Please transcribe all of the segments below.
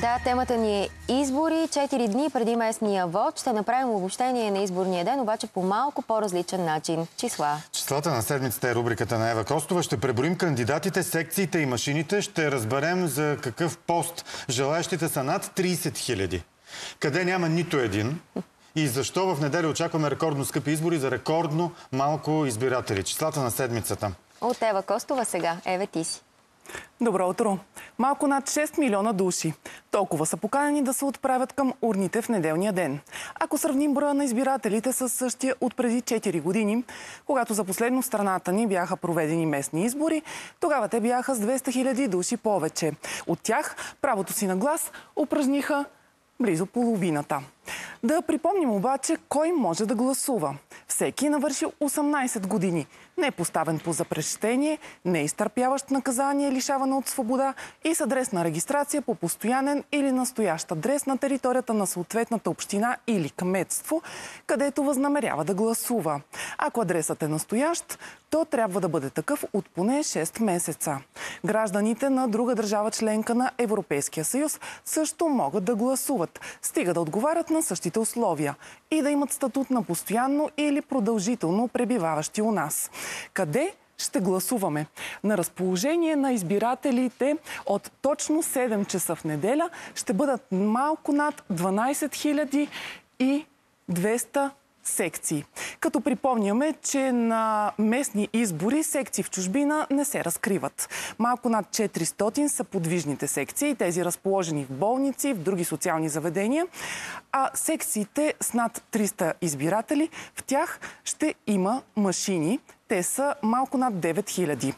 Да, темата ни е избори. Четири дни преди местния вод ще направим обобщение на изборния ден, обаче по малко по-различен начин. Числа. Числата на седмицата е рубриката на Ева Костова. Ще преброим кандидатите, секциите и машините. Ще разберем за какъв пост желаящите са над 30 хиляди. Къде няма нито един. И защо в неделя очакваме рекордно скъпи избори за рекордно малко избиратели. Числата на седмицата. От Ева Костова сега. Еве, ти си. Добро утро! Малко над 6 милиона души. Толкова са поканени да се отправят към урните в неделния ден. Ако сравним броя на избирателите с същия от преди 4 години, когато за последно страната ни бяха проведени местни избори, тогава те бяха с 200 хиляди души повече. От тях правото си на глас упражниха близо половината. Да припомним обаче кой може да гласува. Всеки навършил 18 години, не е поставен по запрещение, не е изтърпяващ наказание, лишаване от свобода и с адрес на регистрация по постоянен или настоящ адрес на територията на съответната община или кметство, където възнамерява да гласува. Ако адресът е настоящ, то трябва да бъде такъв от поне 6 месеца. Гражданите на друга държава членка на Европейския съюз също могат да гласуват, стига да отговарят на същите условия и да имат статут на постоянно или продължително пребиваващи у нас. Къде ще гласуваме. На разположение на избирателите от точно 7 часа в неделя ще бъдат малко над 12 200 секции. Като припомняме, че на местни избори секции в чужбина не се разкриват. Малко над 400 са подвижните секции, тези разположени в болници, в други социални заведения, а секциите с над 300 избиратели, в тях ще има машини, те са малко над 9000.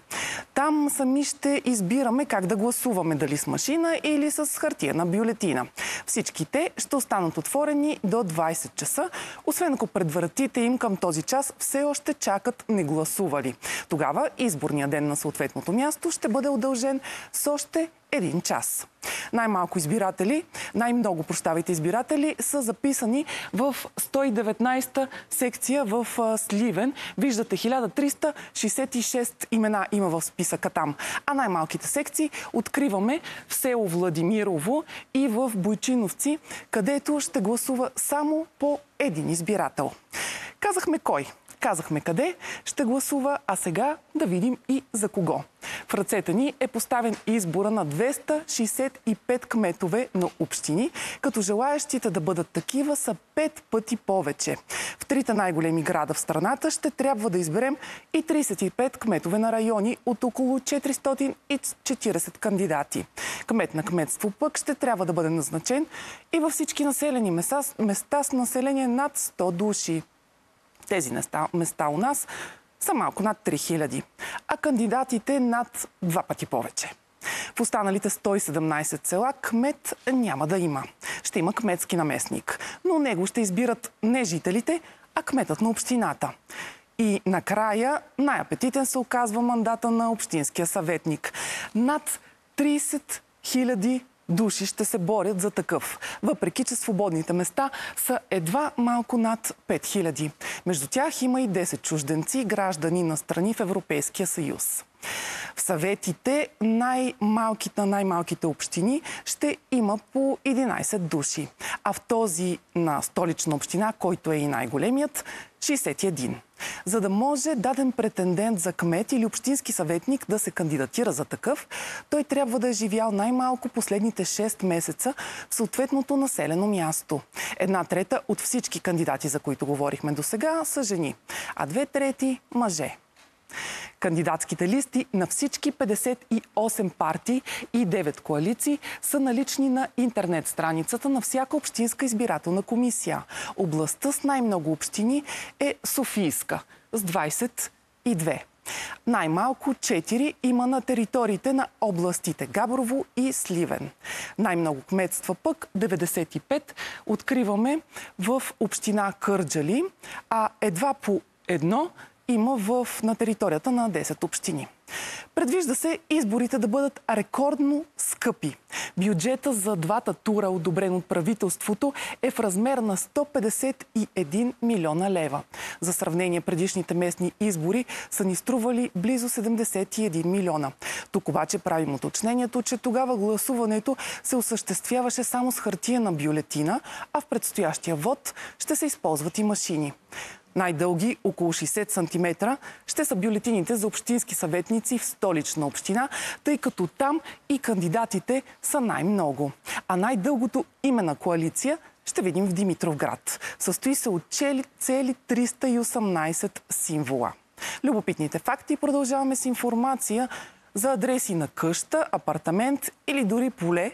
Там сами ще избираме как да гласуваме, дали с машина или с хартияна бюлетина. Всички те ще останат отворени до 20 часа, освен ако пред вратите им към този час все още чакат негласували. Тогава изборния ден на съответното място ще бъде удължен с още един час. Най-малко избиратели, най-много, прощавайте, избиратели са записани в 119-та секция в Сливен. Виждате 1366 имена има в списъка там. А най-малките секции откриваме в село Владимирово и в Бойчиновци, където ще гласува само по един избирател. Казахме кой. Казахме къде ще гласува, а сега да видим и за кого. В ръцете ни е поставен избора на 265 кметове на общини, като желаящите да бъдат такива са 5 пъти повече. В трите най-големи града в страната ще трябва да изберем и 35 кметове на райони от около 440 кандидати. Кмет на кметство пък ще трябва да бъде назначен и във всички населени места, места с население над 100 души. Тези места, у нас са малко над 3000, а кандидатите над два пъти повече. В останалите 117 села кмет няма да има. Ще има кметски наместник, но него ще избират не жителите, а кметът на общината. И накрая най-апетитен се оказва мандата на общинския съветник. Над 30 000 души ще се борят за такъв, въпреки че свободните места са едва малко над 5000. Между тях има и 10 чужденци, граждани на страни в Европейския съюз. В съветите най-малките на най-малките общини ще има по 11 души, а в този на столична община, който е и най-големият, 61. За да може даден претендент за кмет или общински съветник да се кандидатира за такъв, той трябва да е живял най-малко последните 6 месеца в съответното населено място. Една трета от всички кандидати, за които говорихме до сега, са жени, а две трети – мъже. Кандидатските листи на всички 58 партии и 9 коалиции са налични на интернет страницата на всяка общинска избирателна комисия. Областта с най-много общини е Софийска с 22. Най-малко 4 има на териториите на областите Габрово и Сливен. Най-много кметства пък 95 откриваме в община Кърджали, а едва по едно има в, на територията на 10 общини. Предвижда се изборите да бъдат рекордно скъпи. Бюджета за двата тура, одобрен от правителството, е в размер на 151 милиона лева. За сравнение, предишните местни избори са ни стрували близо 71 милиона. Тук обаче правим уточнението, че тогава гласуването се осъществяваше само с хартия на бюлетина, а в предстоящия вод ще се използват и машини най-дълги, около 60 см, ще са бюлетините за общински съветници в столична община, тъй като там и кандидатите са най-много. А най-дългото име на коалиция ще видим в Димитровград. Състои се от цели 318 символа. Любопитните факти продължаваме с информация за адреси на къща, апартамент или дори поле,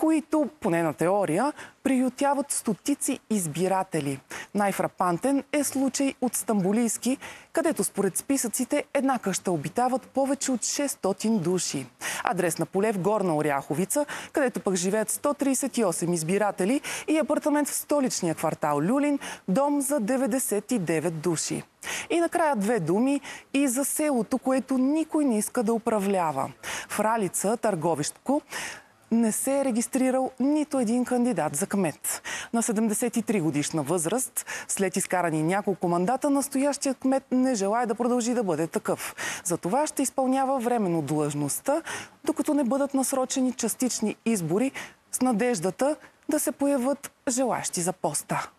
които, поне на теория, приютяват стотици избиратели. Най-фрапантен е случай от Стамбулийски, където според списъците една къща обитават повече от 600 души. Адрес на поле в Горна Оряховица, където пък живеят 138 избиратели и апартамент в столичния квартал Люлин, дом за 99 души. И накрая две думи и за селото, което никой не иска да управлява. В Ралица, Търговищко, не се е регистрирал нито един кандидат за кмет. На 73 годишна възраст, след изкарани няколко мандата, настоящият кмет не желая да продължи да бъде такъв. За това ще изпълнява временно длъжността, докато не бъдат насрочени частични избори с надеждата да се появят желащи за поста.